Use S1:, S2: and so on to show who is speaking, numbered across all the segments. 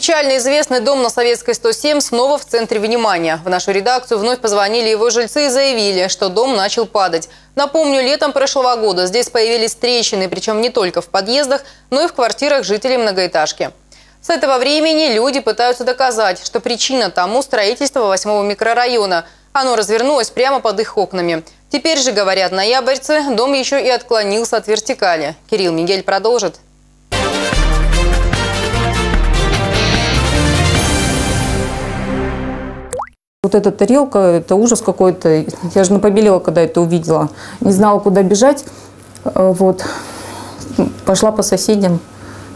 S1: Печально известный дом на Советской 107 снова в центре внимания. В нашу редакцию вновь позвонили его жильцы и заявили, что дом начал падать. Напомню, летом прошлого года здесь появились трещины, причем не только в подъездах, но и в квартирах жителей многоэтажки. С этого времени люди пытаются доказать, что причина тому строительство 8 микрорайона. Оно развернулось прямо под их окнами. Теперь же, говорят ноябрьцы, дом еще и отклонился от вертикали. Кирилл Мигель продолжит.
S2: Вот эта тарелка, это ужас какой-то. Я же напобелела, когда это увидела. Не знала, куда бежать. Э, Вот. Пошла по соседям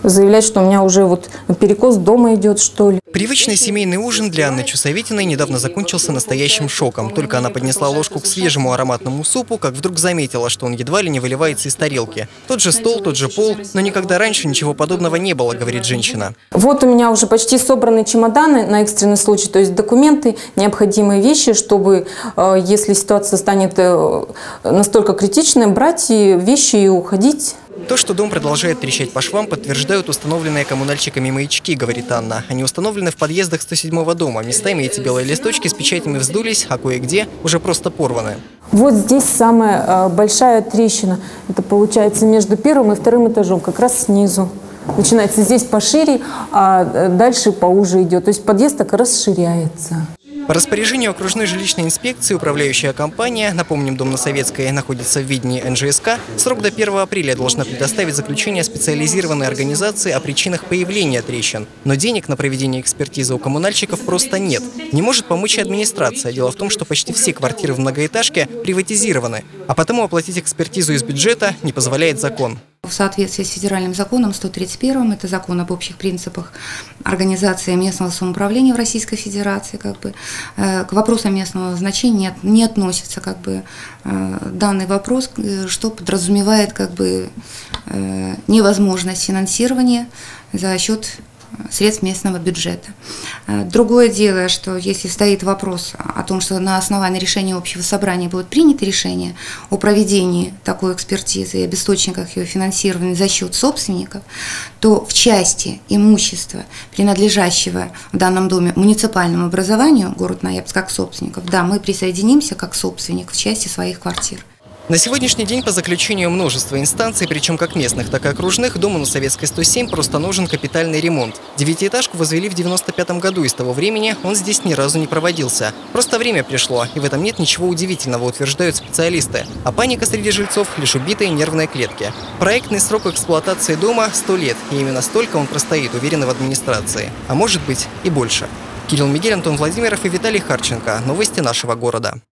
S2: заявлять, что у меня уже вот перекос дома идет, что ли.
S3: Привычный семейный ужин для Анны Чусовитиной недавно закончился настоящим шоком. Только она поднесла ложку к свежему ароматному супу, как вдруг заметила, что он едва ли не выливается из тарелки. Тот же стол, тот же пол, но никогда раньше ничего подобного не было, говорит женщина.
S2: Вот у меня уже почти собраны чемоданы на экстренный случай, то есть документы, необходимые вещи, чтобы, э, если ситуация станет э, настолько критичной, брать и вещи и уходить.
S3: То, что дом продолжает трещать по швам, подтверждают установленные коммунальщиками маячки, говорит Анна. Они установлены в подъездах 107 дома. Местами эти белые листочки с печатями вздулись, а кое-где уже просто порваны.
S2: Вот здесь самая э, большая трещина. Это получается между первым и вторым этажом, как раз снизу. Начинается здесь пошире, а э, дальше поуже идет. То есть подъезд так расширяется.
S3: По распоряжению окружной жилищной инспекции управляющая компания, напомним, дом на Советской находится в видении НЖСК, срок до 1 апреля должна предоставить заключение специализированной организации о причинах появления трещин. Но денег на проведение экспертизы у коммунальщиков просто нет. Не может помочь и администрация. Дело в том, что почти все квартиры в многоэтажке приватизированы, а потому оплатить экспертизу из бюджета не позволяет закон.
S4: В соответствии с федеральным законом 131, это закон об общих принципах организации местного самоуправления в Российской Федерации, как бы, э, к вопросам местного значения не, не относится как бы, э, данный вопрос, э, что подразумевает как бы, невозможность финансирования за счет средств местного бюджета. Э, Другое дело, что если стоит вопрос о том, что на основании решения общего собрания будет принято решение о проведении такой экспертизы и об источниках ее финансирования за счет собственников, то в части имущества, принадлежащего в данном доме муниципальному образованию, город Ноябрьск как собственников, да, мы присоединимся как собственник в части своих квартир.
S3: На сегодняшний день по заключению множества инстанций, причем как местных, так и окружных, дому на Советской 107 просто нужен капитальный ремонт. Девятиэтажку возвели в 95 году, и с того времени он здесь ни разу не проводился. Просто время пришло, и в этом нет ничего удивительного, утверждают специалисты. А паника среди жильцов – лишь убитые нервные клетки. Проектный срок эксплуатации дома – 100 лет, и именно столько он простоит, уверены в администрации. А может быть и больше. Кирилл Мигель, Антон Владимиров и Виталий Харченко. Новости нашего города.